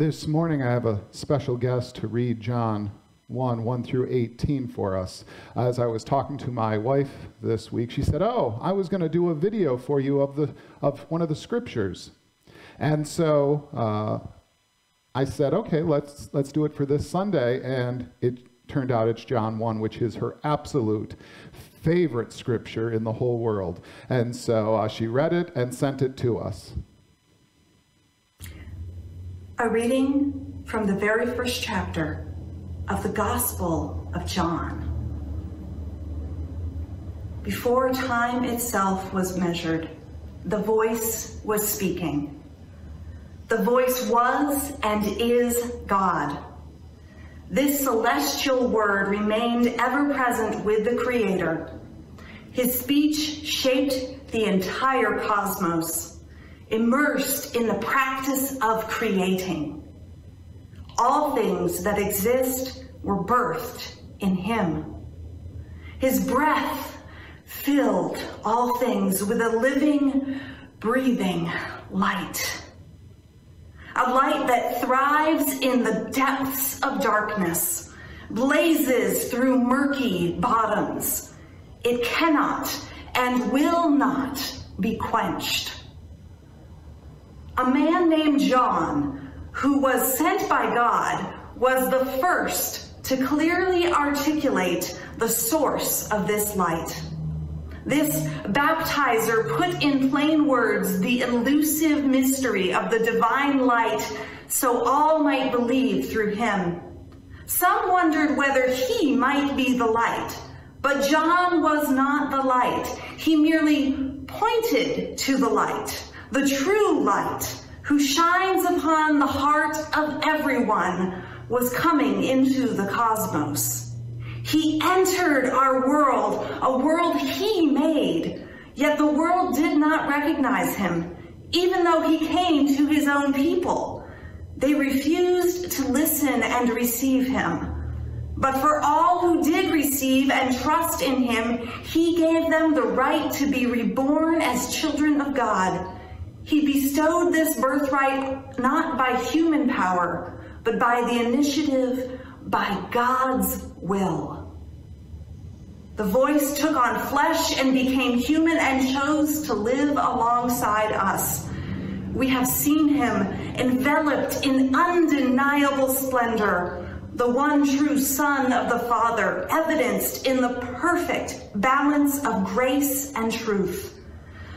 This morning, I have a special guest to read John 1 1 through 18 for us. As I was talking to my wife this week, she said, Oh, I was going to do a video for you of, the, of one of the scriptures. And so uh, I said, Okay, let's, let's do it for this Sunday. And it turned out it's John 1, which is her absolute favorite scripture in the whole world. And so uh, she read it and sent it to us. A reading from the very first chapter of the Gospel of John. Before time itself was measured, the voice was speaking. The voice was and is God. This celestial word remained ever present with the Creator. His speech shaped the entire cosmos immersed in the practice of creating. All things that exist were birthed in him. His breath filled all things with a living, breathing light. A light that thrives in the depths of darkness, blazes through murky bottoms. It cannot and will not be quenched a man named John, who was sent by God, was the first to clearly articulate the source of this light. This baptizer put in plain words the elusive mystery of the divine light so all might believe through him. Some wondered whether he might be the light, but John was not the light. He merely pointed to the light the true light, who shines upon the heart of everyone, was coming into the cosmos. He entered our world, a world he made, yet the world did not recognize him, even though he came to his own people. They refused to listen and receive him. But for all who did receive and trust in him, he gave them the right to be reborn as children of God he bestowed this birthright not by human power, but by the initiative by God's will. The voice took on flesh and became human and chose to live alongside us. We have seen him enveloped in undeniable splendor, the one true Son of the Father, evidenced in the perfect balance of grace and truth.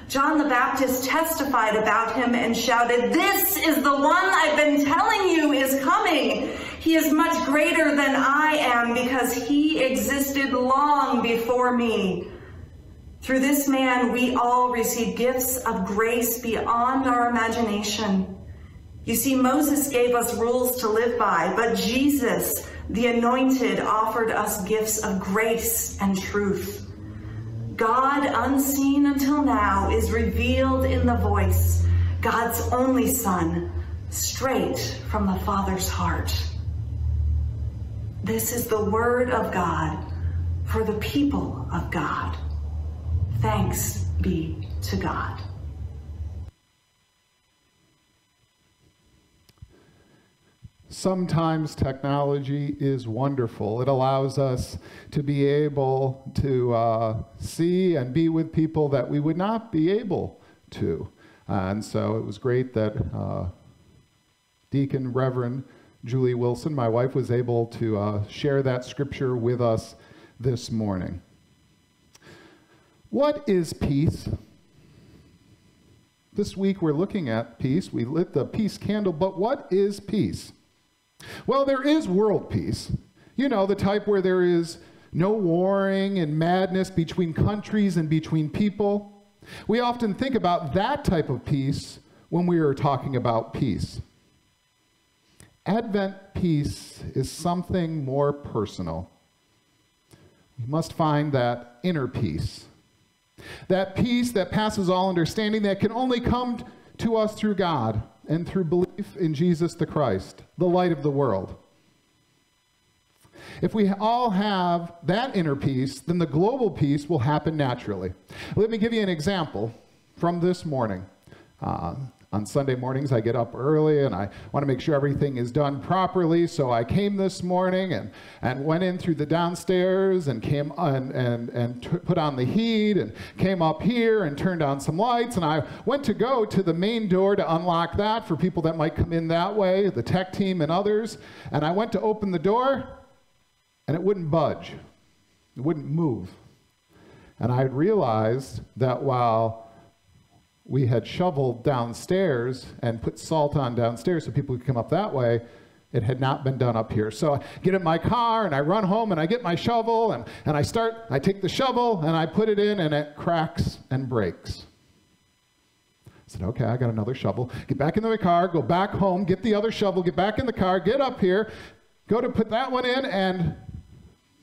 John the Baptist testified about him and shouted, This is the one I've been telling you is coming. He is much greater than I am because he existed long before me. Through this man, we all receive gifts of grace beyond our imagination. You see, Moses gave us rules to live by, but Jesus, the anointed, offered us gifts of grace and truth. God, unseen until now, is revealed in the voice, God's only Son, straight from the Father's heart. This is the word of God for the people of God. Thanks be to God. Sometimes technology is wonderful. It allows us to be able to uh, see and be with people that we would not be able to. and so it was great that uh, Deacon Reverend Julie Wilson, my wife, was able to uh, share that scripture with us this morning. What is peace? This week we're looking at peace. We lit the peace candle, but what is peace? Well, there is world peace. You know, the type where there is no warring and madness between countries and between people. We often think about that type of peace when we are talking about peace. Advent peace is something more personal. We must find that inner peace. That peace that passes all understanding that can only come to us through God and through belief in Jesus the Christ, the light of the world. If we all have that inner peace, then the global peace will happen naturally. Let me give you an example from this morning. Uh, on Sunday mornings, I get up early and I want to make sure everything is done properly. So I came this morning and, and went in through the downstairs and came and, and t- put on the heat and came up here and turned on some lights. And I went to go to the main door to unlock that for people that might come in that way, the tech team and others. And I went to open the door and it wouldn't budge, it wouldn't move. And I realized that while we had shoveled downstairs and put salt on downstairs so people could come up that way. It had not been done up here. So I get in my car and I run home and I get my shovel and, and I start, I take the shovel and I put it in and it cracks and breaks. I said, okay, I got another shovel. Get back into the car, go back home, get the other shovel, get back in the car, get up here, go to put that one in, and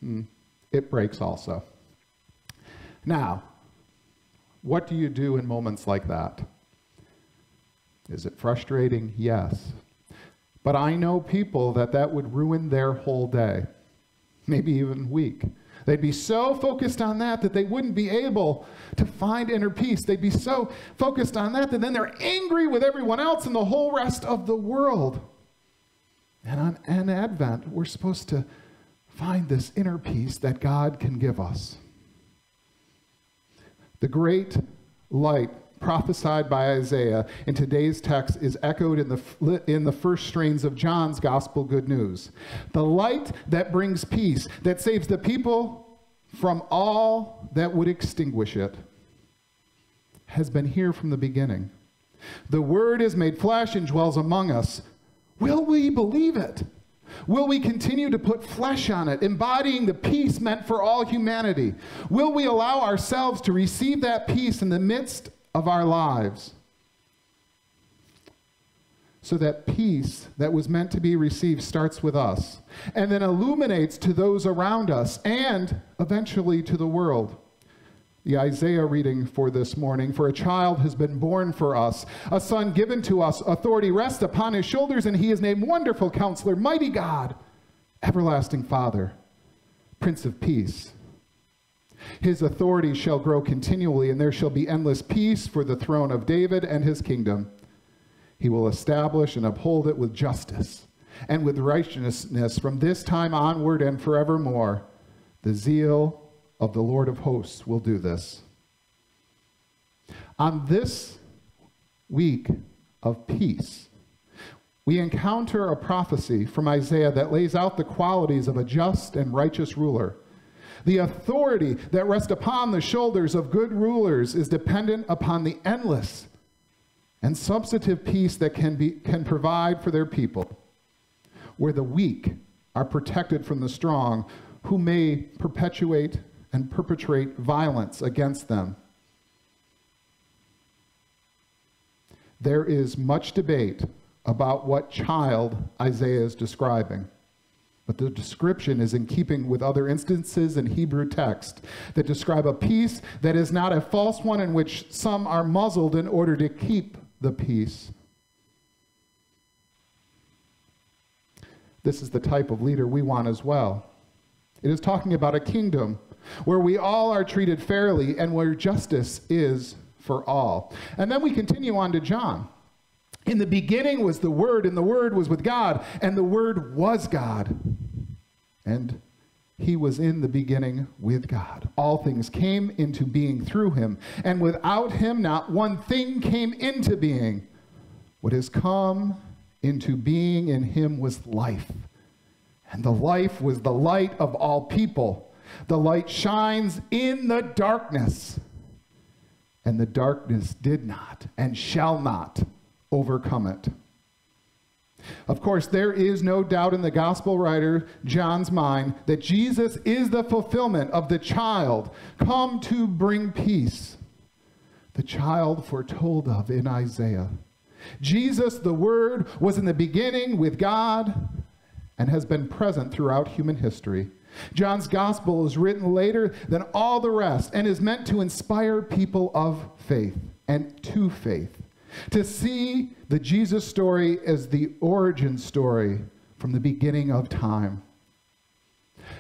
hmm, it breaks also. Now, what do you do in moments like that? Is it frustrating? Yes. But I know people that that would ruin their whole day, maybe even week. They'd be so focused on that that they wouldn't be able to find inner peace. They'd be so focused on that that then they're angry with everyone else and the whole rest of the world. And on an Advent, we're supposed to find this inner peace that God can give us. The great light prophesied by Isaiah in today's text is echoed in the, in the first strains of John's gospel good news. The light that brings peace, that saves the people from all that would extinguish it, has been here from the beginning. The word is made flesh and dwells among us. Will we believe it? Will we continue to put flesh on it, embodying the peace meant for all humanity? Will we allow ourselves to receive that peace in the midst of our lives? So that peace that was meant to be received starts with us and then illuminates to those around us and eventually to the world the Isaiah reading for this morning. For a child has been born for us, a son given to us, authority rests upon his shoulders, and he is named Wonderful Counselor, Mighty God, Everlasting Father, Prince of Peace. His authority shall grow continually, and there shall be endless peace for the throne of David and his kingdom. He will establish and uphold it with justice and with righteousness from this time onward and forevermore. The zeal of the Lord of hosts will do this. On this week of peace, we encounter a prophecy from Isaiah that lays out the qualities of a just and righteous ruler. The authority that rests upon the shoulders of good rulers is dependent upon the endless and substantive peace that can, be, can provide for their people, where the weak are protected from the strong, who may perpetuate and perpetrate violence against them. There is much debate about what child Isaiah is describing. But the description is in keeping with other instances in Hebrew text that describe a peace that is not a false one in which some are muzzled in order to keep the peace. This is the type of leader we want as well. It is talking about a kingdom where we all are treated fairly and where justice is for all. And then we continue on to John. In the beginning was the Word, and the Word was with God, and the Word was God. And he was in the beginning with God. All things came into being through him, and without him, not one thing came into being. What has come into being in him was life, and the life was the light of all people. The light shines in the darkness, and the darkness did not and shall not overcome it. Of course, there is no doubt in the gospel writer John's mind that Jesus is the fulfillment of the child come to bring peace, the child foretold of in Isaiah. Jesus, the Word, was in the beginning with God and has been present throughout human history. John's gospel is written later than all the rest and is meant to inspire people of faith and to faith. To see the Jesus story as the origin story from the beginning of time.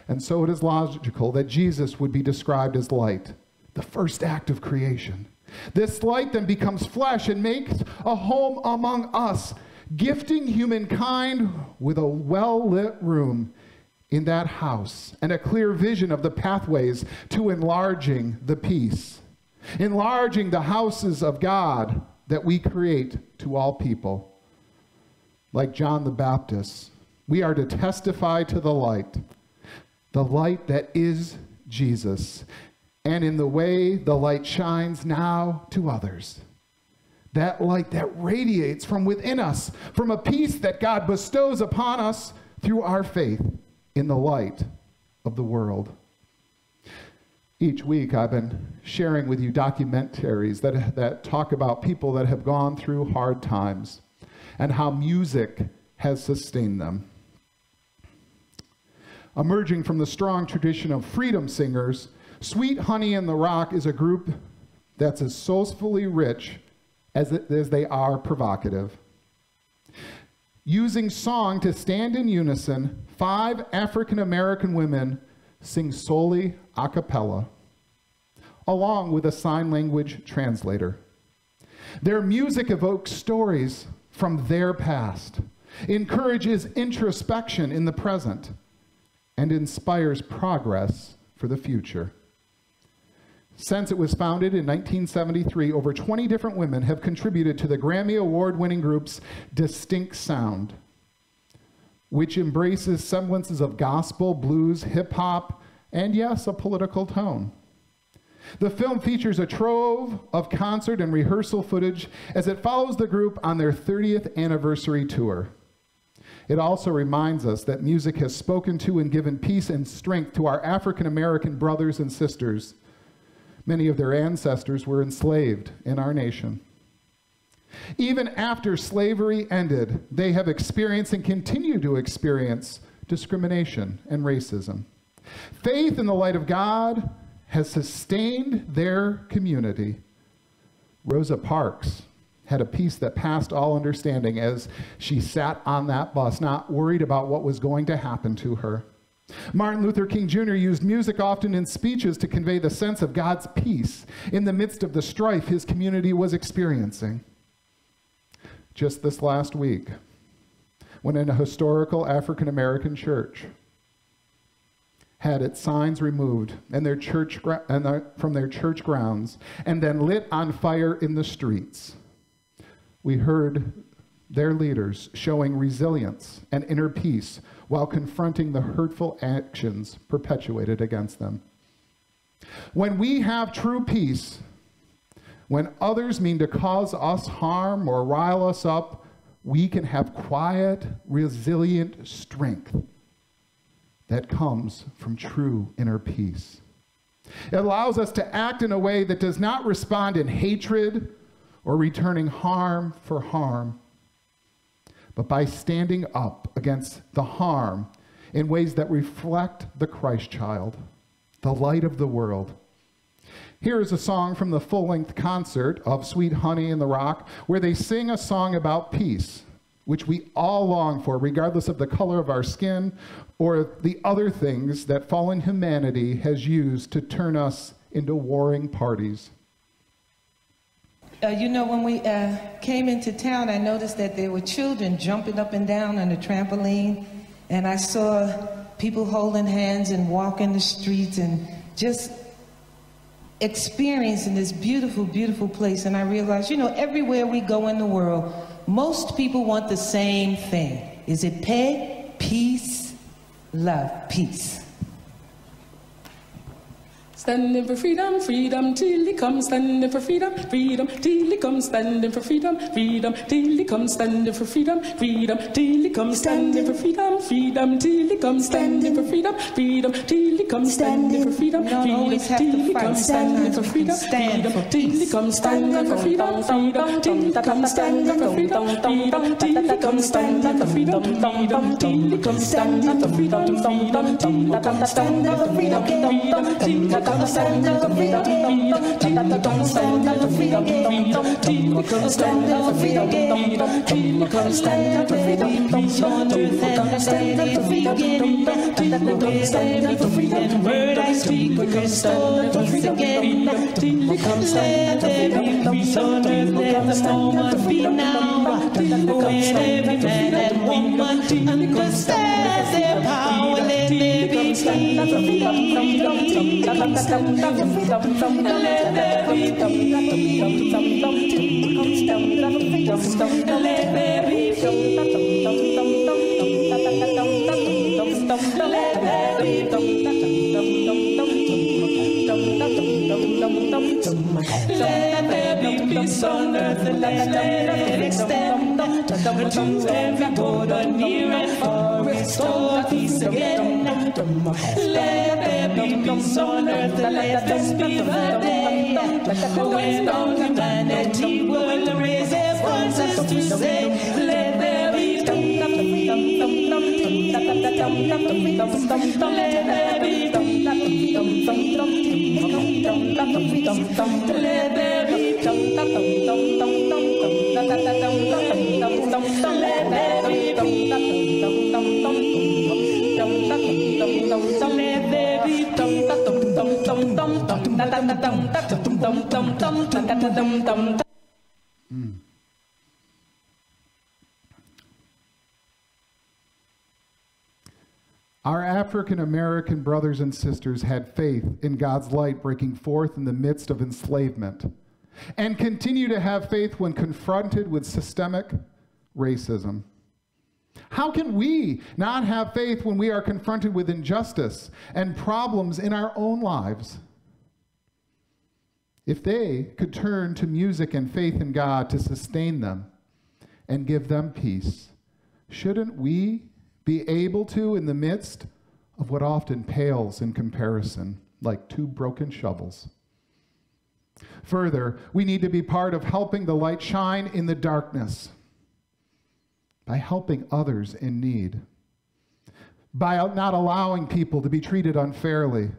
And so it is logical that Jesus would be described as light, the first act of creation. This light then becomes flesh and makes a home among us, gifting humankind with a well lit room in that house and a clear vision of the pathways to enlarging the peace, enlarging the houses of God that we create to all people. Like John the Baptist, we are to testify to the light, the light that is Jesus, and in the way the light shines now to others. That light that radiates from within us, from a peace that God bestows upon us through our faith in the light of the world. Each week, I've been sharing with you documentaries that, that talk about people that have gone through hard times and how music has sustained them. Emerging from the strong tradition of freedom singers, Sweet Honey in the Rock is a group that's as soulfully rich as, as they are provocative. Using song to stand in unison, five African American women sing solely a cappella, along with a sign language translator. Their music evokes stories from their past, encourages introspection in the present, and inspires progress for the future. Since it was founded in 1973, over 20 different women have contributed to the Grammy Award winning group's distinct sound, which embraces semblances of gospel, blues, hip hop, and yes, a political tone. The film features a trove of concert and rehearsal footage as it follows the group on their 30th anniversary tour. It also reminds us that music has spoken to and given peace and strength to our African American brothers and sisters Many of their ancestors were enslaved in our nation. Even after slavery ended, they have experienced and continue to experience discrimination and racism. Faith in the light of God has sustained their community. Rosa Parks had a peace that passed all understanding as she sat on that bus, not worried about what was going to happen to her. Martin Luther King Jr. used music often in speeches to convey the sense of God's peace in the midst of the strife his community was experiencing. Just this last week, when a historical African American church had its signs removed and their church and their, from their church grounds and then lit on fire in the streets, we heard their leaders showing resilience and inner peace while confronting the hurtful actions perpetuated against them. When we have true peace, when others mean to cause us harm or rile us up, we can have quiet, resilient strength that comes from true inner peace. It allows us to act in a way that does not respond in hatred or returning harm for harm, but by standing up against the harm in ways that reflect the Christ child, the light of the world. Here is a song from the full length concert of Sweet Honey in the Rock, where they sing a song about peace, which we all long for, regardless of the color of our skin or the other things that fallen humanity has used to turn us into warring parties. Uh, you know, when we uh, came into town, I noticed that there were children jumping up and down on the trampoline, and I saw people holding hands and walking the streets and just experiencing this beautiful, beautiful place. And I realized, you know, everywhere we go in the world, most people want the same thing. Is it pay, peace, love, peace. Standing for freedom, freedom till he comes. Standing for freedom, freedom till he comes. Standing for freedom, freedom till he comes. Standing for freedom, freedom till he comes. Standing for freedom, freedom till he comes. Standing for freedom, freedom till he comes. Standing for freedom, freedom till he comes. Standing for freedom, freedom till he comes. Standing for freedom, freedom till he comes. Standing for freedom, freedom till he comes. Standing for freedom, freedom till he comes. Standing for freedom, freedom till he comes. Standing for freedom, freedom till he comes. Come stand up for freedom. Till come stand up for freedom. Till come stand up for freedom. Till come stand up for freedom. Earth and stand up for freedom. Till come stand up for freedom. Word I speak, restore peace again. Till come stand up for freedom. Peace on earth, let the moment be now. When every man and woman understands their power, let. Let on earth and it extend to every border near and far. Restore peace again. Let there be peace on earth and let this be the day when all humanity will raise their voices to say, Let there be peace. Let there be peace. Let there be Our African American brothers and sisters had faith in God's light breaking forth in the midst of enslavement and continue to have faith when confronted with systemic racism. How can we not have faith when we are confronted with injustice and problems in our own lives? If they could turn to music and faith in God to sustain them and give them peace, shouldn't we be able to in the midst of what often pales in comparison like two broken shovels? Further, we need to be part of helping the light shine in the darkness by helping others in need, by not allowing people to be treated unfairly,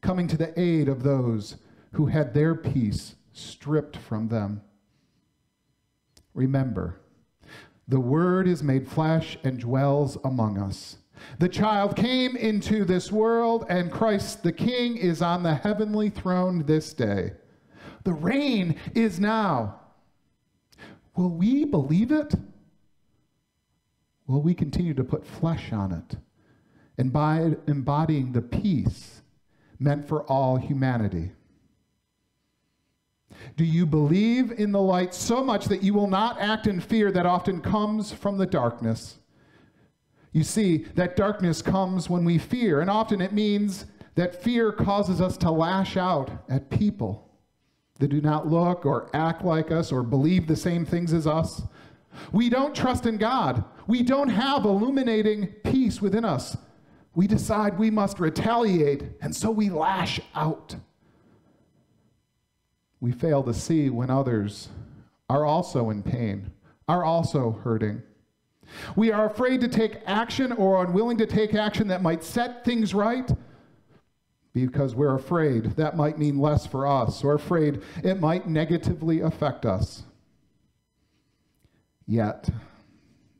coming to the aid of those who had their peace stripped from them. Remember, the Word is made flesh and dwells among us. The child came into this world, and Christ the King is on the heavenly throne this day. The reign is now. Will we believe it? Will we continue to put flesh on it and by embodying the peace meant for all humanity? Do you believe in the light so much that you will not act in fear that often comes from the darkness? You see, that darkness comes when we fear, and often it means that fear causes us to lash out at people that do not look or act like us or believe the same things as us. We don't trust in God. We don't have illuminating peace within us. We decide we must retaliate, and so we lash out. We fail to see when others are also in pain, are also hurting. We are afraid to take action or unwilling to take action that might set things right because we're afraid that might mean less for us or afraid it might negatively affect us. Yet,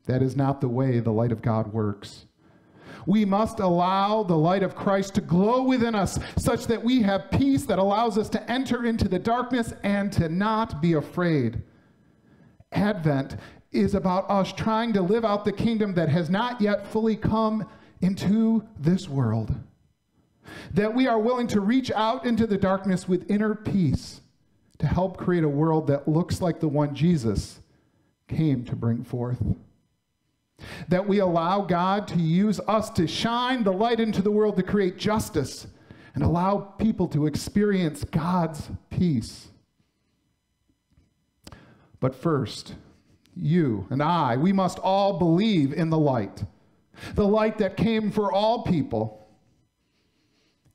that is not the way the light of God works. We must allow the light of Christ to glow within us such that we have peace that allows us to enter into the darkness and to not be afraid. Advent is about us trying to live out the kingdom that has not yet fully come into this world. That we are willing to reach out into the darkness with inner peace to help create a world that looks like the one Jesus came to bring forth. That we allow God to use us to shine the light into the world to create justice and allow people to experience God's peace. But first, you and I, we must all believe in the light, the light that came for all people.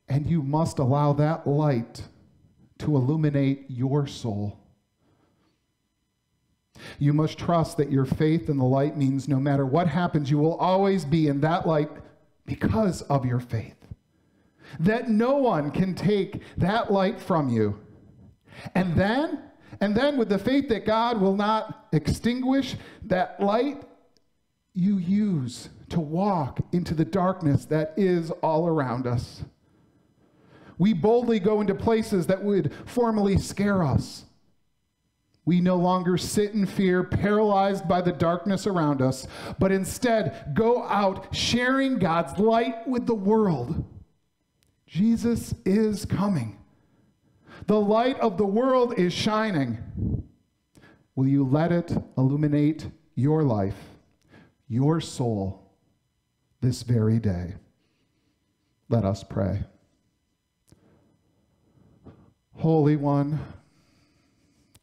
And you must allow that light to illuminate your soul. You must trust that your faith in the light means no matter what happens, you will always be in that light because of your faith. that no one can take that light from you. And then, and then with the faith that God will not extinguish that light, you use to walk into the darkness that is all around us. We boldly go into places that would formerly scare us. We no longer sit in fear, paralyzed by the darkness around us, but instead go out sharing God's light with the world. Jesus is coming. The light of the world is shining. Will you let it illuminate your life, your soul, this very day? Let us pray. Holy One,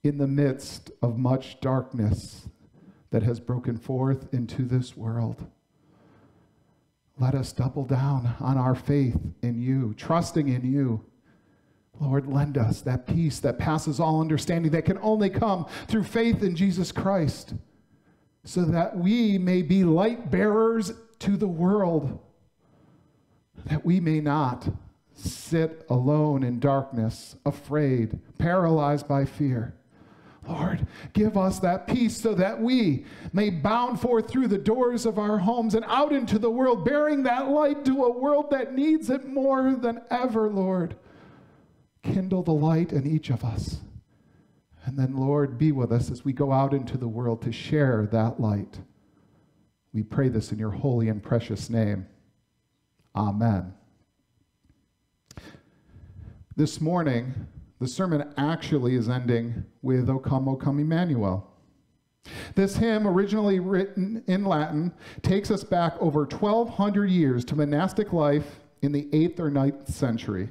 in the midst of much darkness that has broken forth into this world, let us double down on our faith in you, trusting in you. Lord, lend us that peace that passes all understanding that can only come through faith in Jesus Christ, so that we may be light bearers to the world, that we may not sit alone in darkness, afraid, paralyzed by fear. Lord, give us that peace so that we may bound forth through the doors of our homes and out into the world, bearing that light to a world that needs it more than ever, Lord. Kindle the light in each of us. And then, Lord, be with us as we go out into the world to share that light. We pray this in your holy and precious name. Amen. This morning, the sermon actually is ending with O come, O come, Emmanuel. This hymn, originally written in Latin, takes us back over 1,200 years to monastic life in the 8th or 9th century.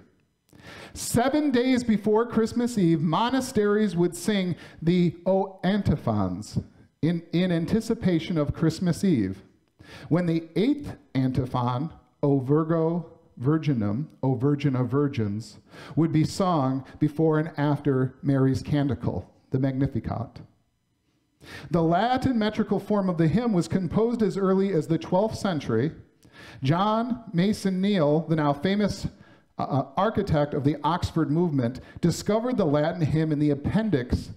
Seven days before Christmas Eve, monasteries would sing the O antiphons in, in anticipation of Christmas Eve. When the eighth antiphon, O Virgo Virginum, O Virgin of Virgins, would be sung before and after Mary's canticle, the Magnificat. The Latin metrical form of the hymn was composed as early as the 12th century. John Mason Neale, the now famous uh, uh, architect of the Oxford movement, discovered the Latin hymn in the appendix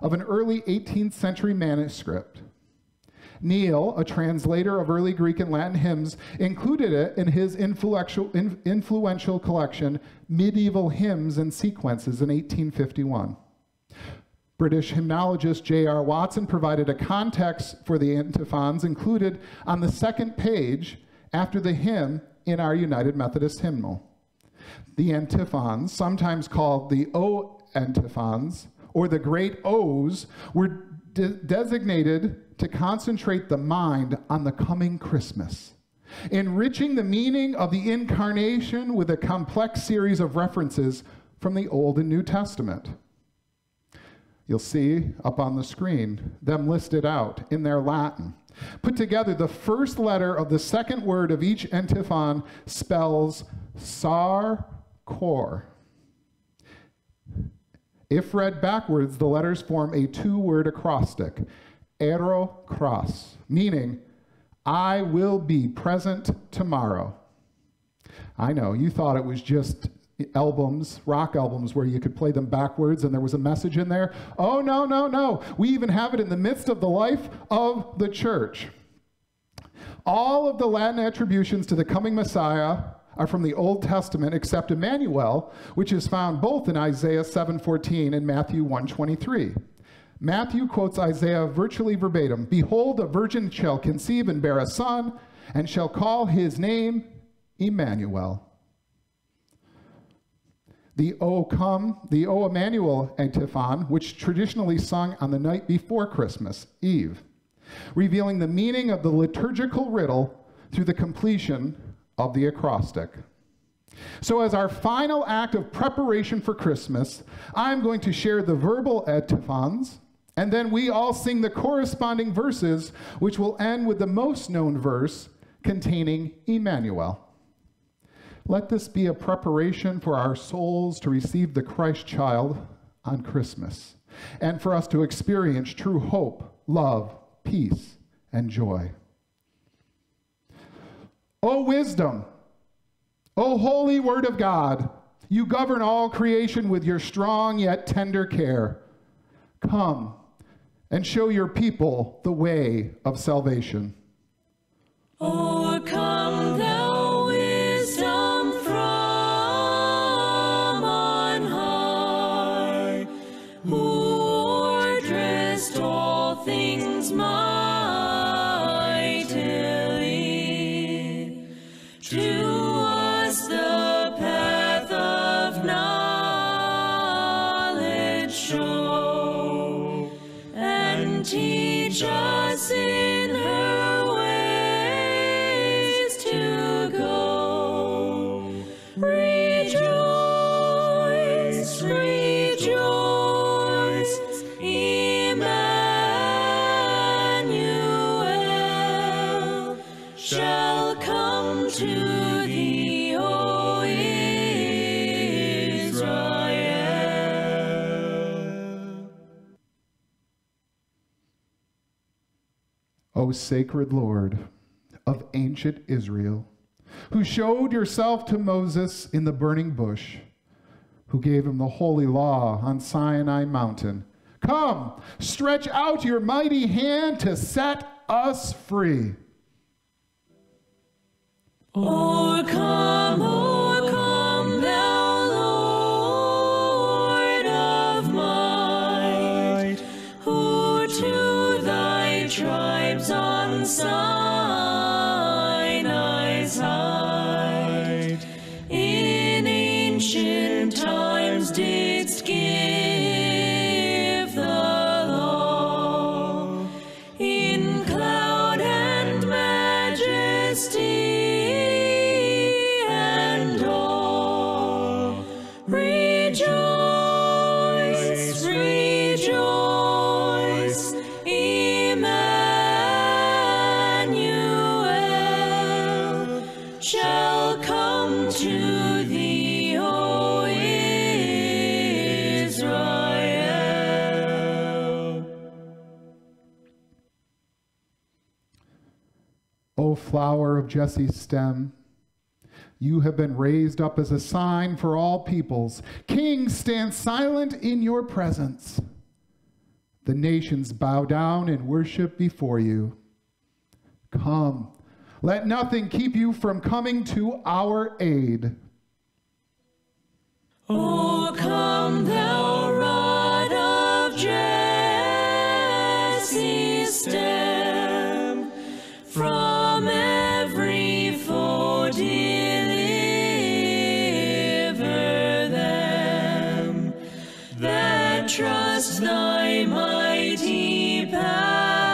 of an early 18th century manuscript. Neale, a translator of early Greek and Latin hymns, included it in his influential, influential collection, Medieval Hymns and Sequences, in 1851. British hymnologist J.R. Watson provided a context for the antiphons included on the second page after the hymn in our United Methodist hymnal. The antiphons, sometimes called the O antiphons or the great O's, were de designated to concentrate the mind on the coming Christmas, enriching the meaning of the incarnation with a complex series of references from the Old and New Testament. You'll see up on the screen them listed out in their Latin. Put together, the first letter of the second word of each antiphon spells sar cor. If read backwards, the letters form a two word acrostic ero cras, meaning, I will be present tomorrow. I know, you thought it was just albums, rock albums, where you could play them backwards and there was a message in there. Oh, no, no, no. We even have it in the midst of the life of the church. All of the Latin attributions to the coming Messiah are from the Old Testament except Emmanuel, which is found both in Isaiah 7:14 and Matthew 1:23. Matthew quotes Isaiah virtually verbatim Behold, a virgin shall conceive and bear a son, and shall call his name Emmanuel. The O come, the O Emmanuel antiphon, which traditionally sung on the night before Christmas, Eve, revealing the meaning of the liturgical riddle through the completion of the acrostic. So, as our final act of preparation for Christmas, I'm going to share the verbal antiphons and then we all sing the corresponding verses, which will end with the most known verse containing Emmanuel. Let this be a preparation for our souls to receive the Christ child on Christmas and for us to experience true hope, love, peace, and joy. O wisdom, O holy word of God, you govern all creation with your strong yet tender care. Come and show your people the way of salvation. O Sacred Lord of ancient Israel, who showed yourself to Moses in the burning bush, who gave him the holy law on Sinai mountain, come, stretch out your mighty hand to set us free. Come, on flower of Jesse's stem, you have been raised up as a sign for all peoples. Kings stand silent in your presence. The nations bow down and worship before you. Come, let nothing keep you from coming to our aid. O come, thou rod of Jesse's stem, thy mighty power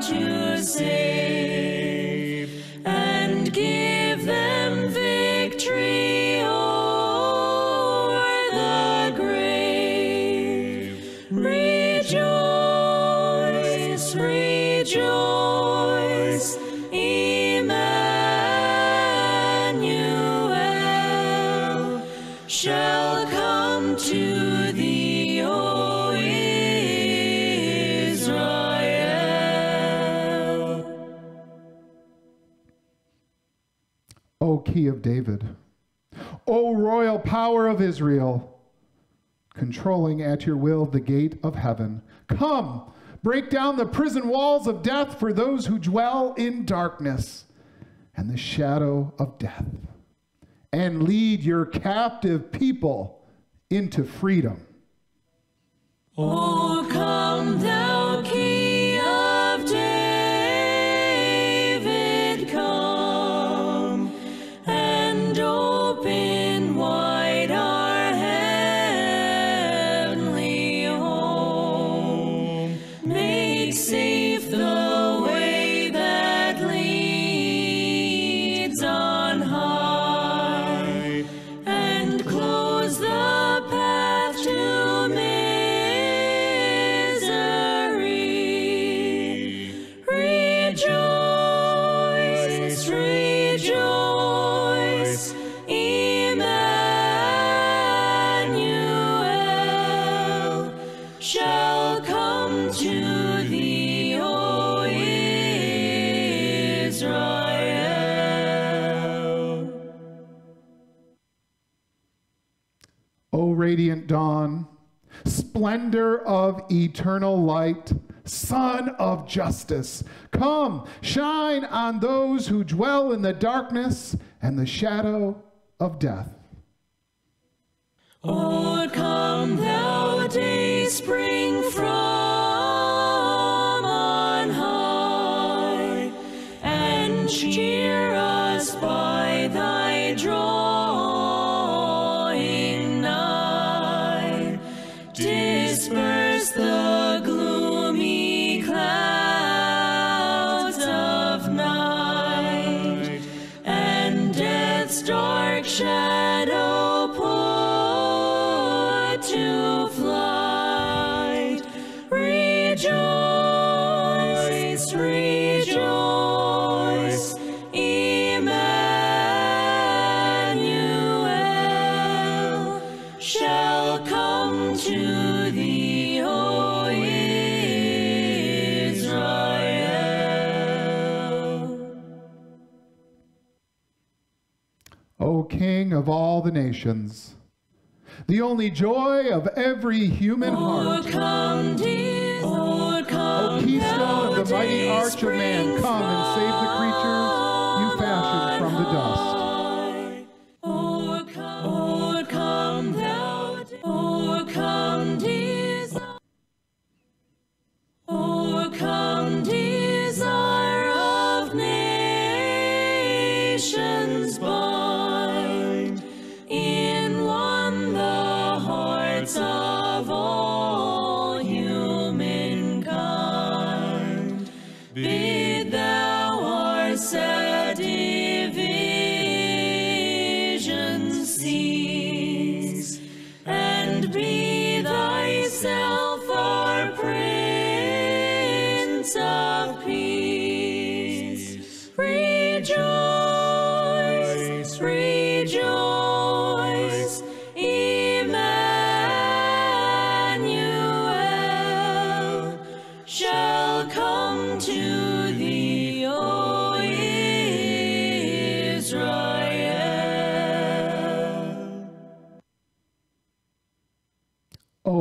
to save, and give them victory o'er the grave. Rejoice, rejoice, key of David, O royal power of Israel, controlling at your will the gate of heaven, come, break down the prison walls of death for those who dwell in darkness and the shadow of death, and lead your captive people into freedom. O come, thou dawn, splendor of eternal light, Sun of justice, come, shine on those who dwell in the darkness and the shadow of death. O come, thou day spring from on high, and cheer to thee, O Israel. O King of all the nations, the only joy of every human heart. O keystone of the mighty arch of man, come and save the creatures you fashioned from the dust.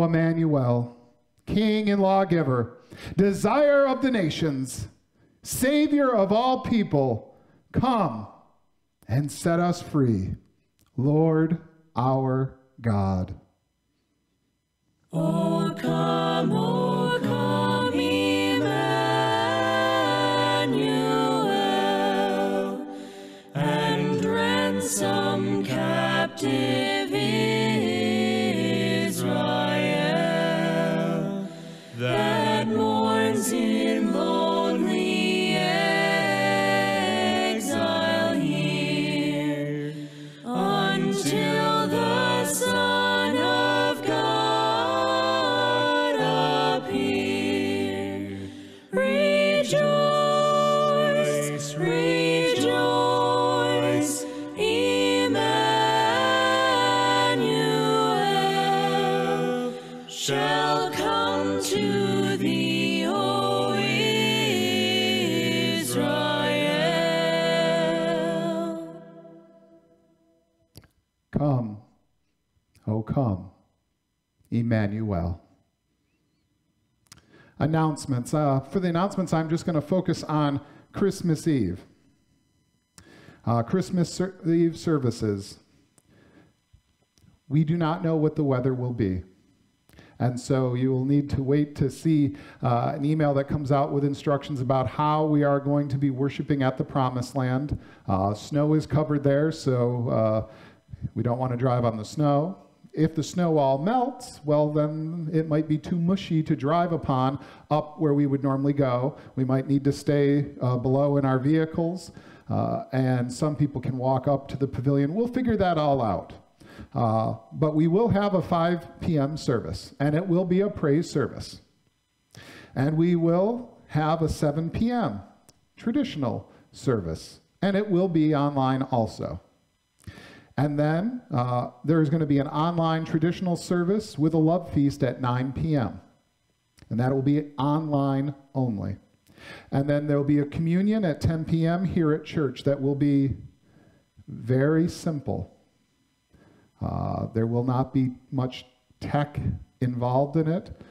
Emmanuel, King and lawgiver, desire of the nations, Savior of all people, come and set us free, Lord our God. O come, O come, Emmanuel, and ransom captive Come, oh come, Emmanuel. Announcements. Uh, for the announcements, I'm just going to focus on Christmas Eve. Uh, Christmas Eve services. We do not know what the weather will be. And so you will need to wait to see uh, an email that comes out with instructions about how we are going to be worshiping at the Promised Land. Uh, snow is covered there, so uh, we don't want to drive on the snow. If the snow all melts, well, then it might be too mushy to drive upon up where we would normally go. We might need to stay uh, below in our vehicles, uh, and some people can walk up to the pavilion. We'll figure that all out. Uh, but we will have a 5 p.m. service, and it will be a praise service. And we will have a 7 p.m. traditional service, and it will be online also. And then uh, there is going to be an online traditional service with a love feast at 9 p.m. And that will be online only. And then there will be a communion at 10 p.m. here at church that will be very simple. Uh, there will not be much tech involved in it.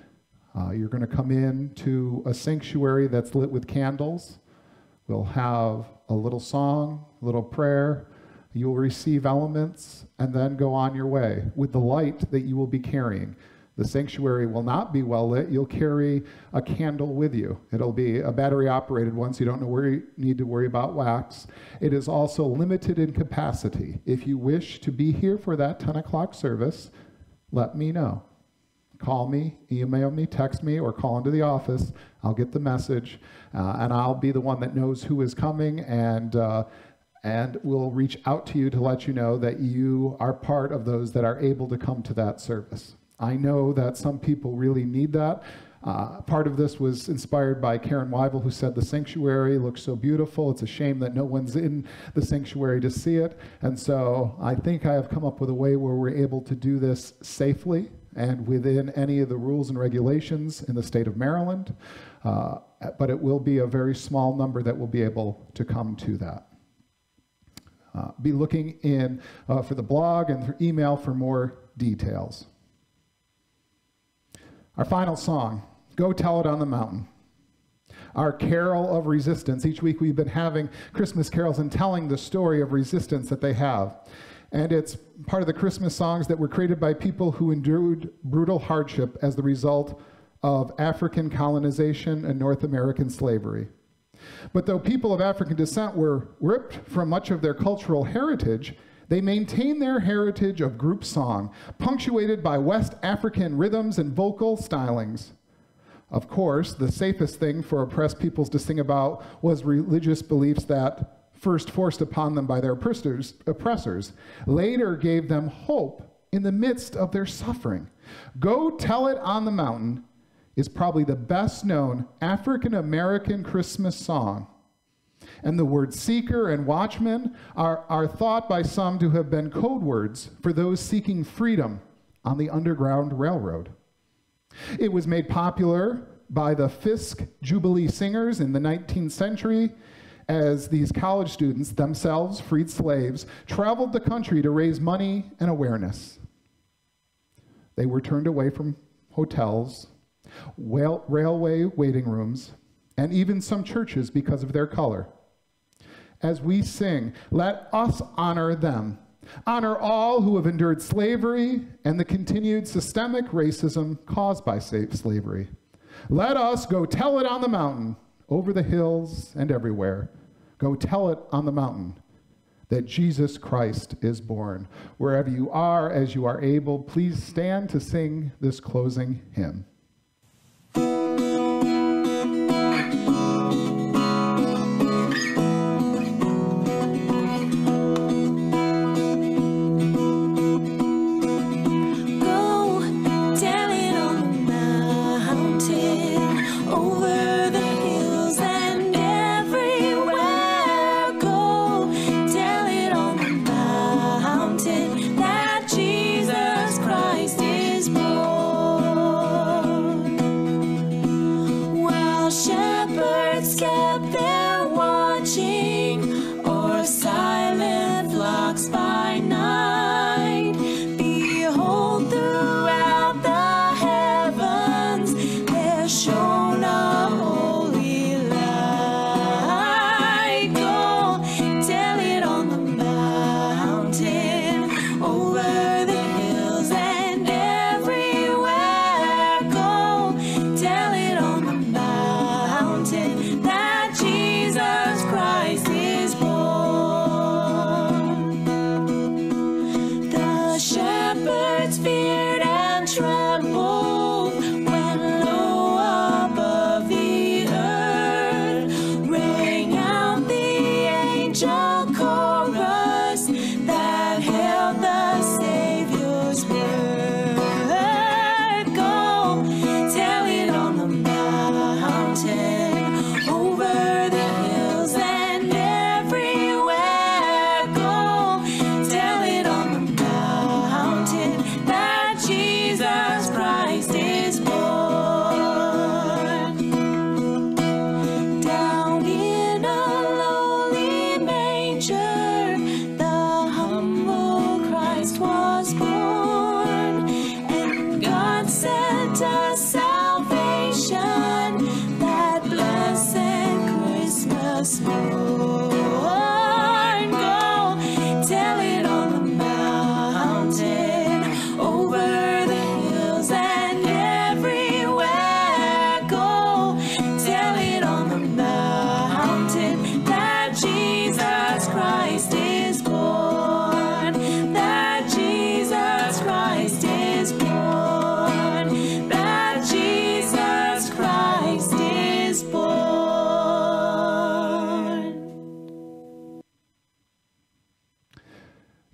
Uh, you're going to come in to a sanctuary that's lit with candles. We'll have a little song, a little prayer. You'll receive elements and then go on your way with the light that you will be carrying. The sanctuary will not be well lit. You'll carry a candle with you. It'll be a battery operated one, so you don't know where you need to worry about wax. It is also limited in capacity. If you wish to be here for that 10 o'clock service, let me know. Call me, email me, text me, or call into the office. I'll get the message, uh, and I'll be the one that knows who is coming and. Uh, and we'll reach out to you to let you know that you are part of those that are able to come to that service. I know that some people really need that. Uh, part of this was inspired by Karen Wyville, who said the sanctuary looks so beautiful. It's a shame that no one's in the sanctuary to see it. And so I think I have come up with a way where we're able to do this safely and within any of the rules and regulations in the state of Maryland. Uh, but it will be a very small number that will be able to come to that. Uh, be looking in uh, for the blog and for email for more details. Our final song, Go Tell It on the Mountain. Our carol of resistance. Each week we've been having Christmas carols and telling the story of resistance that they have. And it's part of the Christmas songs that were created by people who endured brutal hardship as the result of African colonization and North American slavery. But though people of African descent were ripped from much of their cultural heritage, they maintain their heritage of group song, punctuated by West African rhythms and vocal stylings. Of course, the safest thing for oppressed peoples to sing about was religious beliefs that, first forced upon them by their oppressors later gave them hope in the midst of their suffering. Go Tell It on the Mountain is probably the best known African American Christmas song and the words seeker and watchman are, are thought by some to have been code words for those seeking freedom on the Underground Railroad. It was made popular by the Fisk Jubilee Singers in the 19th century as these college students, themselves freed slaves, traveled the country to raise money and awareness. They were turned away from hotels, railway waiting rooms, and even some churches because of their color as we sing, let us honor them. Honor all who have endured slavery and the continued systemic racism caused by slavery. Let us go tell it on the mountain, over the hills and everywhere. Go tell it on the mountain that Jesus Christ is born. Wherever you are, as you are able, please stand to sing this closing hymn.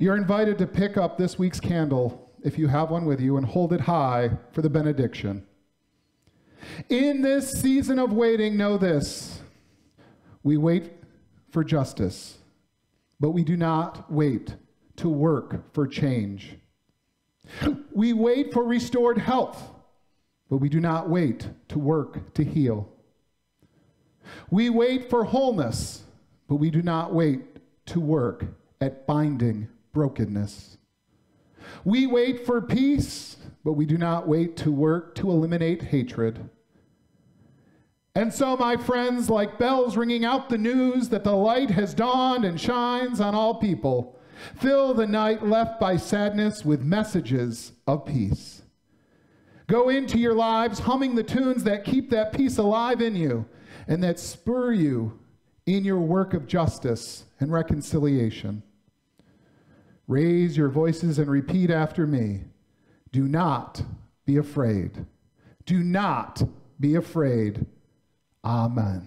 You're invited to pick up this week's candle, if you have one with you, and hold it high for the benediction. In this season of waiting, know this we wait for justice, but we do not wait to work for change. We wait for restored health, but we do not wait to work to heal. We wait for wholeness, but we do not wait to work at binding brokenness. We wait for peace, but we do not wait to work to eliminate hatred. And so, my friends, like bells ringing out the news that the light has dawned and shines on all people, fill the night left by sadness with messages of peace. Go into your lives humming the tunes that keep that peace alive in you and that spur you in your work of justice and reconciliation. Raise your voices and repeat after me. Do not be afraid. Do not be afraid. Amen.